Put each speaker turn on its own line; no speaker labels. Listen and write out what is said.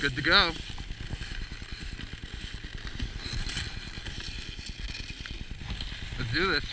Good to go. Let's do this.